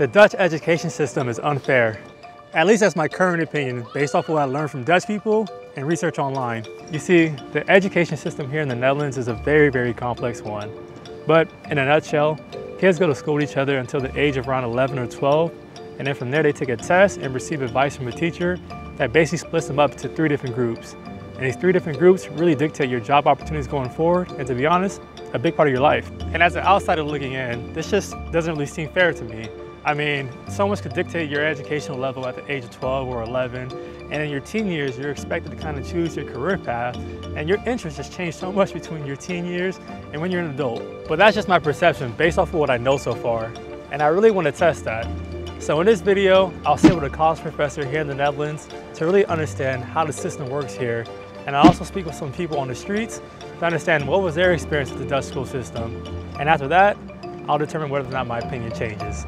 The Dutch education system is unfair. At least that's my current opinion based off what I learned from Dutch people and research online. You see, the education system here in the Netherlands is a very, very complex one. But in a nutshell, kids go to school with each other until the age of around 11 or 12, and then from there they take a test and receive advice from a teacher that basically splits them up into three different groups. And these three different groups really dictate your job opportunities going forward, and to be honest, a big part of your life. And as an outsider looking in, this just doesn't really seem fair to me. I mean, so much could dictate your educational level at the age of 12 or 11, and in your teen years, you're expected to kind of choose your career path, and your interests just change so much between your teen years and when you're an adult. But that's just my perception based off of what I know so far, and I really want to test that. So in this video, I'll sit with a college professor here in the Netherlands to really understand how the system works here, and I also speak with some people on the streets to understand what was their experience with the Dutch school system. And after that, I'll determine whether or not my opinion changes.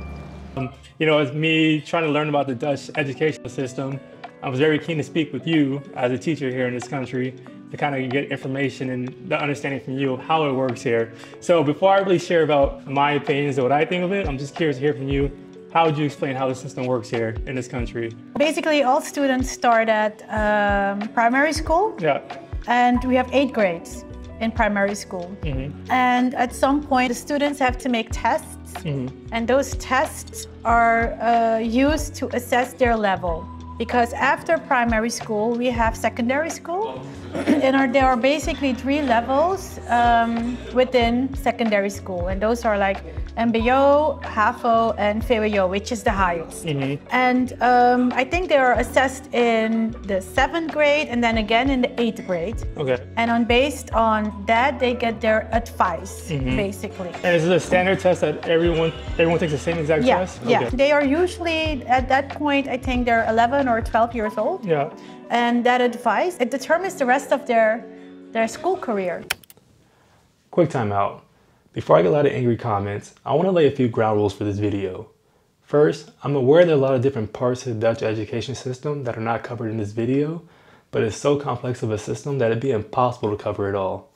Um, you know, as me trying to learn about the Dutch educational system, I was very keen to speak with you as a teacher here in this country to kind of get information and the understanding from you of how it works here. So before I really share about my opinions or what I think of it, I'm just curious to hear from you. How would you explain how the system works here in this country? Basically, all students start at um, primary school. Yeah. And we have eight grades in primary school. Mm -hmm. And at some point, the students have to make tests Mm -hmm. And those tests are uh, used to assess their level. Because after primary school, we have secondary school. and are, there are basically three levels um, within secondary school. And those are like MBO, HAVO, and VWO, which is the highest. Mm -hmm. And um, I think they are assessed in the seventh grade and then again in the eighth grade. Okay. And on based on that, they get their advice, mm -hmm. basically. And is it a standard test that everyone everyone takes the same exact yeah, test? Yeah. They are usually at that point. I think they're 11 or 12 years old. Yeah. And that advice it determines the rest of their their school career. Quick time out. Before I get a lot of angry comments, I want to lay a few ground rules for this video. First, I'm aware there are a lot of different parts of the Dutch education system that are not covered in this video, but it's so complex of a system that it'd be impossible to cover it all.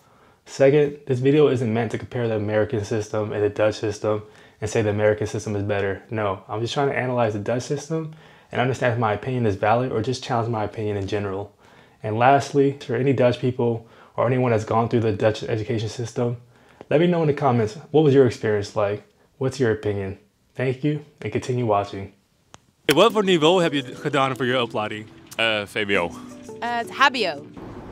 Second, this video isn't meant to compare the American system and the Dutch system and say the American system is better. No, I'm just trying to analyze the Dutch system and understand if my opinion is valid or just challenge my opinion in general. And lastly, for any Dutch people or anyone that's gone through the Dutch education system, let me know in the comments, what was your experience like? What's your opinion? Thank you and continue watching. Wat voor niveau heb je gedaan voor je opleiding? Uh, VWO. Uh, het HBO.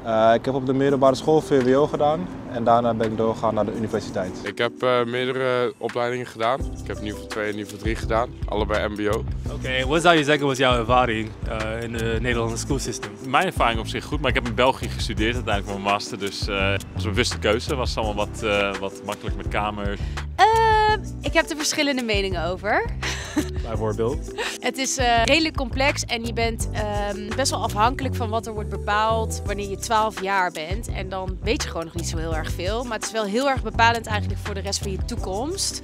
Uh, ik heb op de middelbare school VWO gedaan en daarna ben ik doorgegaan naar de universiteit. Ik heb uh, meerdere opleidingen gedaan. Ik heb niveau 2 en niveau 3 gedaan, allebei MBO. Oké, okay, wat zou je zeggen was jouw ervaring uh, in de Nederlandse schoolsysteem? Mijn ervaring op zich goed, maar ik heb in België gestudeerd uiteindelijk mijn master, dus het was een bewuste keuze. Het was allemaal wat, wat makkelijk met kamers. Ehm, ik heb er verschillende meningen over. Bijvoorbeeld? Het is uh, redelijk complex en je bent um, best wel afhankelijk van wat er wordt bepaald wanneer je 12 jaar bent. En dan weet je gewoon nog niet zo heel erg veel. Maar het is wel heel erg bepalend eigenlijk voor de rest van je toekomst.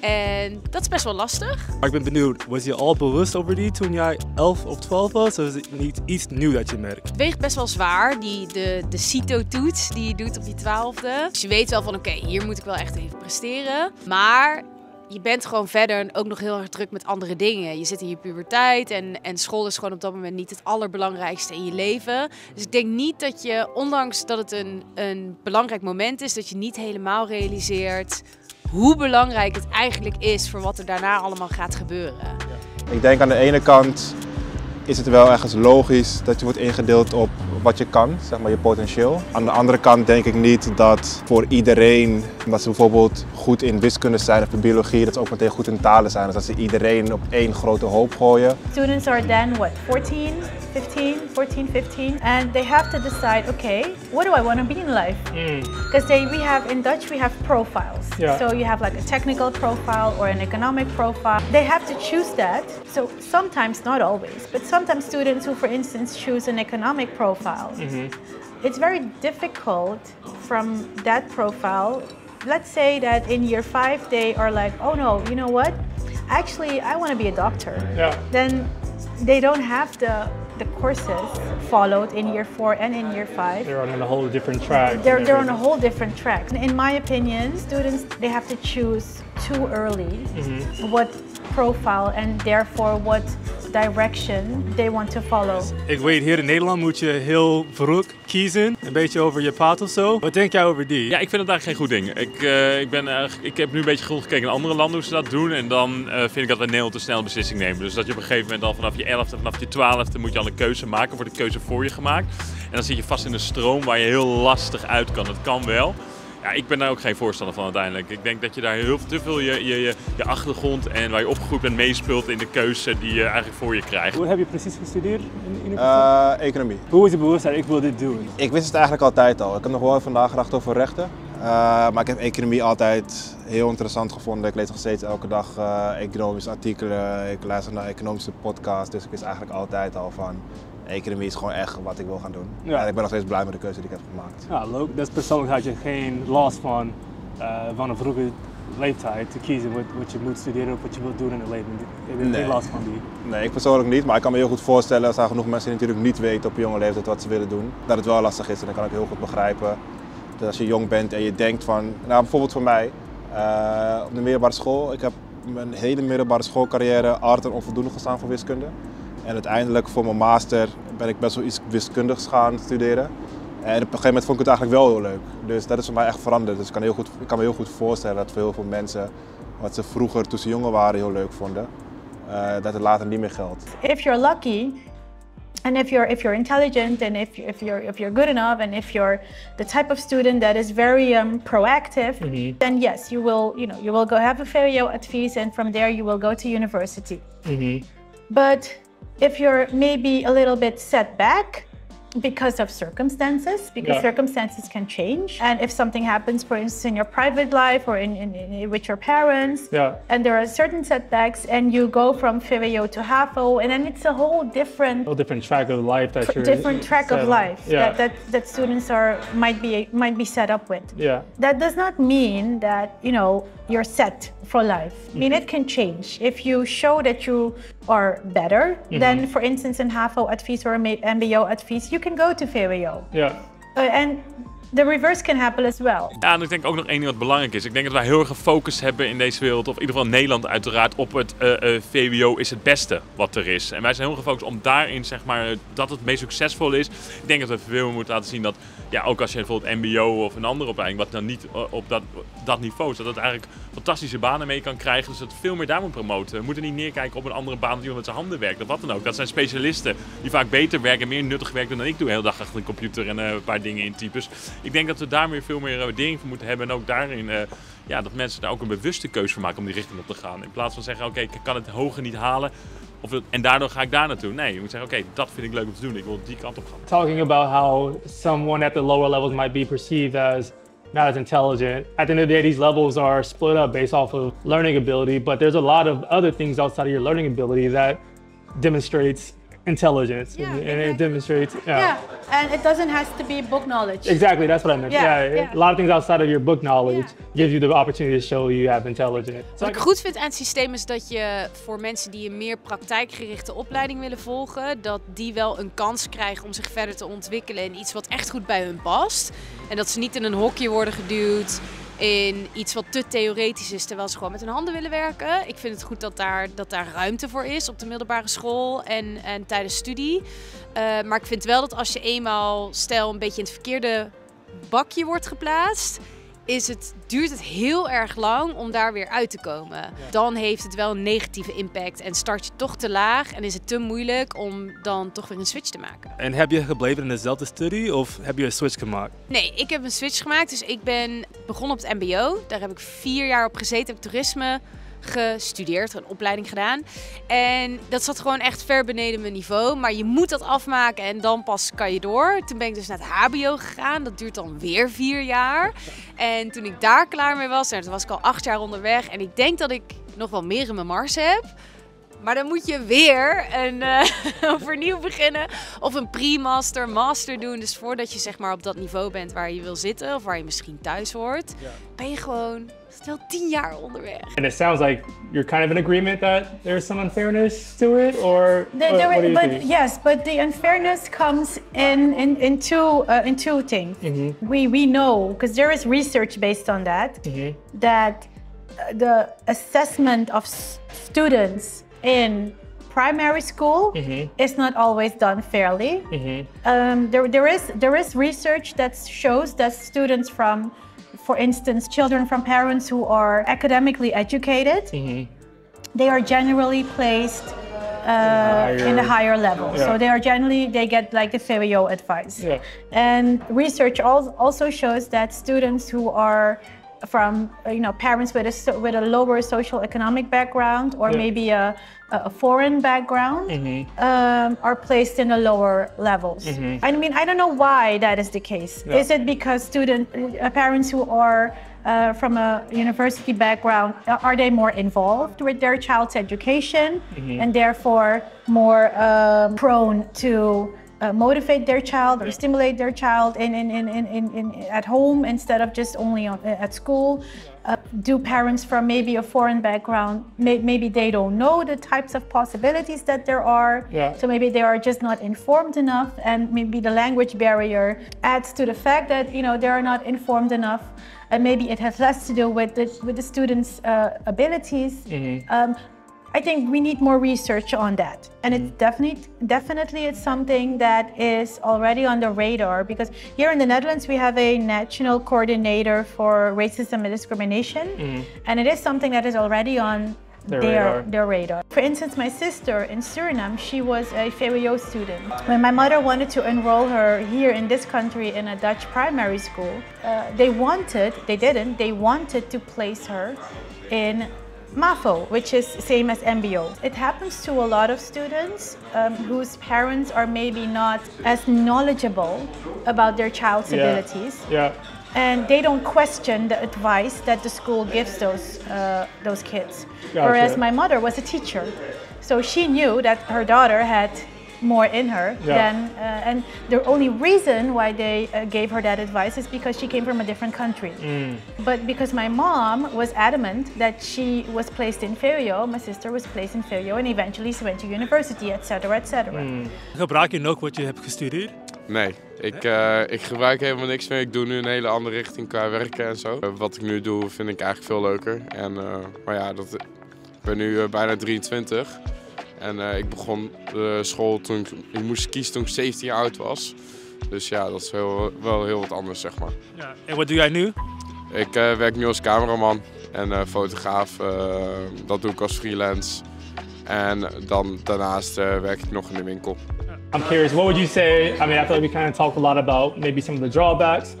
En dat is best wel lastig. Maar ik ben benieuwd, was je al bewust over die toen jij 11 of 12 was? Of is het niet iets nieuw dat je merkt? Het weegt best wel zwaar, die, de, de CITO-toets die je doet op die twaalfde. Dus je weet wel van oké, hier moet ik wel echt even presteren. Maar je bent gewoon verder ook nog heel erg druk met andere dingen. Je zit in je puberteit en, en school is gewoon op dat moment niet het allerbelangrijkste in je leven. Dus ik denk niet dat je, ondanks dat het een, een belangrijk moment is, dat je niet helemaal realiseert hoe belangrijk het eigenlijk is voor wat er daarna allemaal gaat gebeuren. Ik denk aan de ene kant is het wel ergens logisch dat je wordt ingedeeld op wat je kan, zeg maar je potentieel. Aan de andere kant denk ik niet dat voor iedereen, dat ze bijvoorbeeld goed in wiskunde zijn of in biologie, dat ze ook meteen goed in talen zijn. Dus dat ze iedereen op één grote hoop gooien. Students are then what, 14, 15, 14, 15, and they have to decide, okay, what do I want to be in life? Because mm. we have in Dutch we have profiles. Yeah. So you have like a technical profile or an economic profile. They have to choose that. So sometimes, not always, but sometimes students who, for instance, choose an economic profile, mm -hmm. it's very difficult from that profile. Let's say that in year five they are like, oh no, you know what? Actually, I want to be a doctor. Yeah. Then they don't have the the courses followed in year four and in year five. They're on a whole different track. They're, they're on a whole different track. In my opinion, students, they have to choose too early mm -hmm. what profile and therefore what direction they want to follow. Ik weet, hier in Nederland moet je heel vroeg kiezen, een beetje over je pad of zo. Wat denk jij over die? Ja, ik vind het eigenlijk geen goed ding. Ik, uh, ik, ben, uh, ik heb nu een beetje goed gekeken naar andere landen hoe ze dat doen. En dan uh, vind ik dat we in Nederland te snel een beslissing nemen. Dus dat je op een gegeven moment al vanaf je 11e, vanaf je 12e moet je al een keuze maken. Wordt de keuze voor je gemaakt. En dan zit je vast in een stroom waar je heel lastig uit kan. Dat kan wel. Ja, ik ben daar ook geen voorstander van uiteindelijk. Ik denk dat je daar heel te veel je, je, je achtergrond en waar je opgegroeid bent meespeelt in de keuze die je eigenlijk voor je krijgt. Hoe heb je precies gestudeerd? In, uh, economie. Hoe is je bewustzijn, ik wil dit doen? Ik wist het eigenlijk altijd al. Ik heb nog wel vandaag gedacht over rechten. Uh, maar ik heb economie altijd heel interessant gevonden. Ik lees nog steeds elke dag uh, economische artikelen. Ik luister naar economische podcasts. Dus ik wist eigenlijk altijd al van economie is gewoon echt wat ik wil gaan doen. Ja. En ik ben nog steeds blij met de keuze die ik heb gemaakt. Ja, leuk. Dus persoonlijk had je geen last van, uh, van een vroege leeftijd te kiezen wat, wat je moet studeren of wat je wilt doen in het leven. Je hebt nee. geen last van die. Nee, ik persoonlijk niet. Maar ik kan me heel goed voorstellen, als er genoeg mensen natuurlijk niet weten op jonge leeftijd wat ze willen doen, dat het wel lastig is. En dan kan ik heel goed begrijpen. Dat als je jong bent en je denkt van, nou bijvoorbeeld voor mij, uh, op de middelbare school, ik heb mijn hele middelbare schoolcarrière hard en onvoldoende gestaan voor wiskunde. En uiteindelijk voor mijn master ben ik best wel iets wiskundigs gaan studeren. En op een gegeven moment vond ik het eigenlijk wel heel leuk. Dus dat is voor mij echt veranderd. Dus ik kan, heel goed, ik kan me heel goed voorstellen dat voor heel veel mensen wat ze vroeger toen ze jonger waren heel leuk vonden, uh, dat het later niet meer geldt. If you're lucky and if you're if you're intelligent and if if you're if you're good enough and if you're the type of student that is very um, proactive, mm -hmm. then yes, you will you know you will go have a VWO advies and from there you will go to university. Mm -hmm. But if you're maybe a little bit set back because of circumstances, because yeah. circumstances can change. And if something happens, for instance, in your private life or in, in, in with your parents, yeah. and there are certain setbacks, and you go from VWO to HAVO, and then it's a whole different, whole different track of life that you're different track of life yeah. that, that, that students are might be might be set up with. Yeah. That does not mean that you know you're set for life. I mean, it can change. If you show that you are better, mm -hmm. then for instance, in HAVO advies or MBO at advies, you can go to VWO. Yeah. Uh, and the reverse can happen as well. Ja, en ik denk ook nog één ding wat belangrijk is. Ik denk dat wij heel erg gefocust hebben in deze wereld, of in ieder geval Nederland uiteraard, op het uh, uh, VWO is het beste wat er is. En wij zijn heel gefocust om daarin, zeg maar, dat het meest succesvol is. Ik denk dat we veel moeten laten zien dat ja, ook als je bijvoorbeeld MBO of een andere opleiding, wat dan niet eh, op dat, dat niveau is, dat het eigenlijk fantastische banen mee kan krijgen. Dus dat veel meer daar moet promoten. We moeten niet neerkijken op een andere baan die met zijn handen werkt of wat dan ook. Dat zijn specialisten die vaak beter werken, meer nuttig werk doen dan ik doe. De hele dag achter een computer en een paar dingen in types. Ik denk dat we daar meer veel meer waardering voor moeten hebben. En ook daarin, uh, ja, dat mensen daar ook een bewuste keuze voor maken om die richting op te gaan. In plaats van zeggen, oké, ik kan het hoger niet halen. Of en daardoor ga ik daar naartoe. Nee, je moet zeggen, oké, dat vind ik leuk om te doen. Ik wil die kant op gaan. Talking about how someone at the lower levels might be perceived as not as intelligent. At the end of the day, these levels are split up based off of learning ability, but there's a lot of other things outside of your learning ability that demonstrates intelligence yeah, and, exactly. it demonstrates yeah. yeah. and it doesn't have to be book knowledge exactly that's what i meant yeah, yeah. a lot of things outside of your book knowledge gives you the opportunity to show you have intelligence wat ik goed vind aan het systeem is dat je voor mensen die een meer praktijkgerichte opleiding willen volgen dat die wel een kans krijgen om zich verder te ontwikkelen in iets wat echt goed bij hun past en dat ze niet in een hokje worden geduwd in iets wat te theoretisch is, terwijl ze gewoon met hun handen willen werken. Ik vind het goed dat daar, dat daar ruimte voor is op de middelbare school en, en tijdens studie. Uh, maar ik vind wel dat als je eenmaal, stel, een beetje in het verkeerde bakje wordt geplaatst is het, duurt het heel erg lang om daar weer uit te komen. Dan heeft het wel een negatieve impact en start je toch te laag en is het te moeilijk om dan toch weer een switch te maken. En heb je gebleven in dezelfde studie of heb je een switch gemaakt? Nee, ik heb een switch gemaakt. Dus ik ben begonnen op het MBO. Daar heb ik vier jaar op gezeten, heb toerisme gestudeerd, een opleiding gedaan. En dat zat gewoon echt ver beneden mijn niveau. Maar je moet dat afmaken en dan pas kan je door. Toen ben ik dus naar het HBO gegaan. Dat duurt dan weer vier jaar. En toen ik daar klaar mee was, en toen was ik al acht jaar onderweg. En ik denk dat ik nog wel meer in mijn mars heb. Maar dan moet je weer een, uh, overnieuw beginnen. Of een pre-master, master doen. Dus voordat je zeg maar op dat niveau bent waar je wil zitten. Of waar je misschien thuis hoort. Ben je gewoon stel tien jaar onderweg. And it sounds like you're kind of in agreement that there's some unfairness to it, or the, what, what do you but think? yes, but the unfairness comes in in, in two uh, in two things. Mm -hmm. We we know because there is research based on that mm -hmm. that the assessment of students in primary school mm-hmm. is not always done fairly. Mm-hmm. Um, there, there is there is research that shows that students from, for instance, children from parents who are academically educated, mm-hmm. they are generally placed uh, in the higher level. Yeah. So they are generally they get like the VWO advice. Yeah. And research also shows that students who are from you know parents with a with a lower social economic background or yeah. maybe a, a foreign background mm-hmm. um, are placed in the lower levels. Mm-hmm. I mean, I don't know why that is the case. Yeah. Is it because student uh, parents who are uh, from a university background are they more involved with their child's education mm-hmm. and therefore more um, prone to uh, motivate their child or stimulate their child in, in, in, in, in, at home instead of just only on, at school? Uh, do parents from maybe a foreign background, may, maybe they don't know the types of possibilities that there are, yeah. so maybe they are just not informed enough, and maybe the language barrier adds to the fact that you know they are not informed enough and maybe it has less to do with the, with the students' uh, abilities. Mm-hmm. Um, I think we need more research on that. And it's definitely, definitely it's something that is already on the radar because here in the Netherlands we have a national coordinator for racism and discrimination. Mm. And it is something that is already on their, their, radar. their radar. For instance, my sister in Suriname, she was a VWO student. When my mother wanted to enroll her here in this country in a Dutch primary school, uh, they wanted, they didn't, they wanted to place her in MAVO, which is same as MBO. It happens to a lot of students um, whose parents are maybe not as knowledgeable about their child's yeah. abilities. Yeah. And they don't question the advice that the school gives those uh, those kids. Gotcha. Whereas my mother was a teacher, so she knew that her daughter had more in her yeah. than uh, and the only reason why they uh, gave her that advice is because she came from a different country mm. but because my mom was adamant that she was placed in VWO my sister was placed in VWO and eventually she went to university etc etc mm. gebruik je ook wat je hebt gestudeerd Nee, ik, uh, ik gebruik helemaal niks meer. Ik doe nu een hele andere richting qua werken en zo. Uh, wat ik nu doe vind ik eigenlijk veel leuker. En, uh, maar ja, dat, ik ben nu bijna 23. En uh, ik begon de school toen ik, moest kiezen toen ik 17 jaar oud was. Dus ja, dat is wel, wel heel wat anders, zeg maar. Ja. En wat doe jij nu? Ik uh, werk nu als cameraman en uh, fotograaf. dat doe ik als freelance. En dan daarnaast werk ik nog in de winkel. I'm curious, what would you say? I mean, I feel like we kind of talked a lot about maybe some of the drawbacks.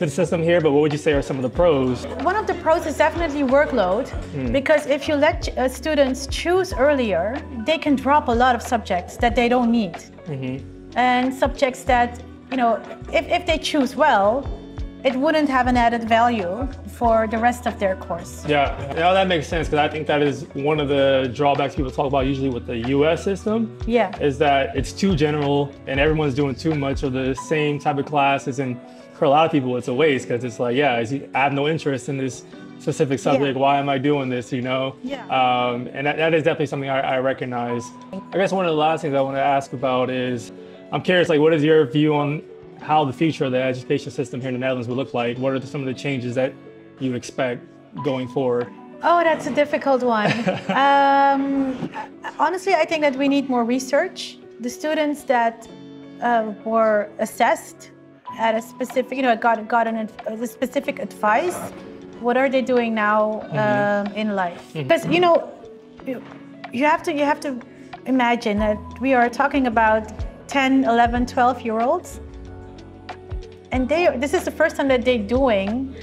To the system here, but what would you say are some of the pros? One of the pros is definitely workload, mm. because if you let uh, students choose earlier, they can drop a lot of subjects that they don't need. Mm-hmm. And subjects that, you know, if, if they choose well, it wouldn't have an added value for the rest of their course. Yeah, yeah that makes sense because I think that is one of the drawbacks people talk about usually with the US system. Yeah. Is that it's too general and everyone's doing too much of the same type of classes and for a lot of people, it's a waste because it's like, yeah, I have no interest in this specific subject. Yeah. Why am I doing this? You know? Yeah. Um, and that, that is definitely something I, I, recognize. I guess one of the last things I want to ask about is, I'm curious, like, what is your view on how the future of the education system here in the Netherlands will look like? What are some of the changes that you expect going forward? Oh, that's a difficult one. um, honestly, I think that we need more research. The students that uh, were assessed at a specific, you know, got got an, a specific advice. What are they doing now mm-hmm. um, in life? Mm-hmm. Because you know, you, you have to you have to imagine that we are talking about 10, 11, 12 year olds, and they this is the first time that they're doing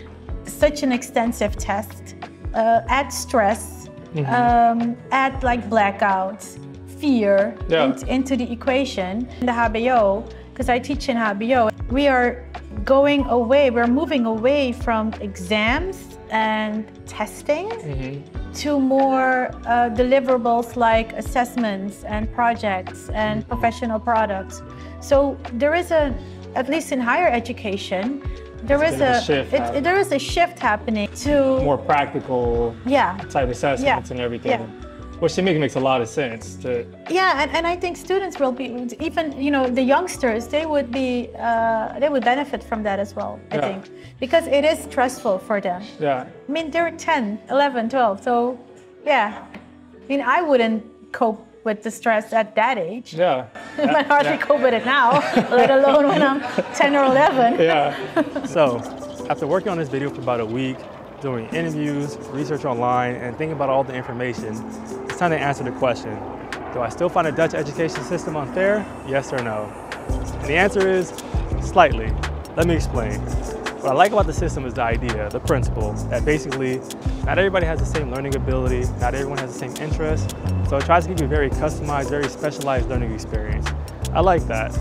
such an extensive test. Uh, add stress, mm-hmm. um, add like blackouts, fear yeah. in, into the equation. In the HBO, because I teach in HBO, we are going away, we're moving away from exams and testing mm-hmm. to more uh, deliverables like assessments and projects and professional products. So there is a, at least in higher education, there is a, a it, it, there is a shift happening to more practical yeah type assessments yeah. and everything. Yeah. Which to me makes a lot of sense. To Yeah, and, and I think students will be even you know the youngsters they would be uh, they would benefit from that as well. I Yeah. think because it is stressful for them. yeah, I mean they're 10, 11, 12, so yeah. I mean I wouldn't cope with the stress at that age. yeah, I hardly cope with it now, let alone when I'm 10 or 11. yeah. so after working on this video for about a week, doing interviews, research online, and thinking about all the information, it's time to answer the question, do I still find the Dutch education system unfair? Yes or no? And the answer is slightly. Let me explain. What I like about the system is the idea, the principle, that basically not everybody has the same learning ability, not everyone has the same interest, so it tries to give you a very customized, very specialized learning experience. I like that.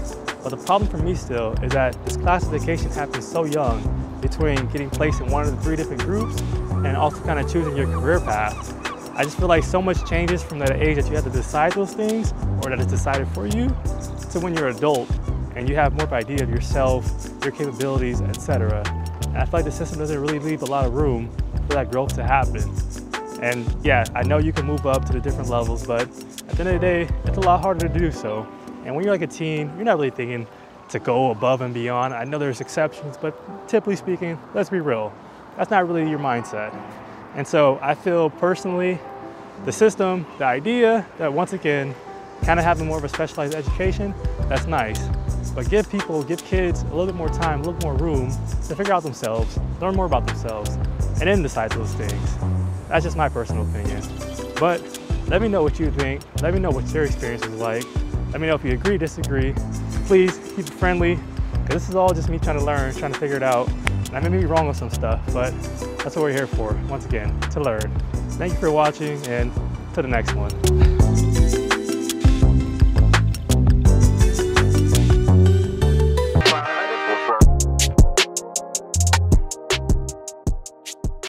But the problem for me still is that this classification happens so young between getting placed in one of the three different groups and also kind of choosing your career path. I just feel like so much changes from that age that you have to decide those things or that it's decided for you to when you're an adult and you have more of an idea of yourself, your capabilities, etc. I feel like the system doesn't really leave a lot of room for that growth to happen. And yeah, I know you can move up to the different levels, but at the end of the day, it's a lot harder to do so. And when you're like a teen, you're not really thinking to go above and beyond. I know there's exceptions, but typically speaking, let's be real, that's not really your mindset. And so I feel personally, the system, the idea that once again, kind of having more of a specialized education, that's nice. But give people, give kids a little bit more time, a little more room to figure out themselves, learn more about themselves, and then decide those things. That's just my personal opinion. But let me know what you think. Let me know what your experience is like. Let me know if you agree, disagree. Please keep it friendly, because this is all just me trying to learn, trying to figure it out. And I may be wrong with some stuff, but that's what we're here for, once again, to learn. Thank you for watching, and to the next one.